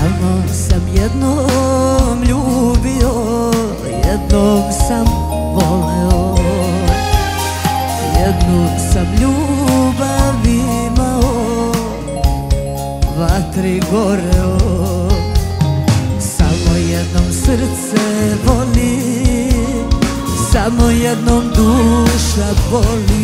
Samo sam jednom ljubio, jednom sam voleo. Jednom sam ljubav imao, vatri goreo. Samo jednom srce voli, samo jednom duša boli.